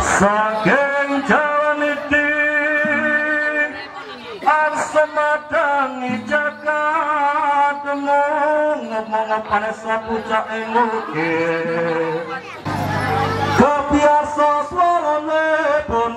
saking jalan iki arsemadang jagat ngomong panas sapucak mugi kebiasa suarane pun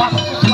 Wow.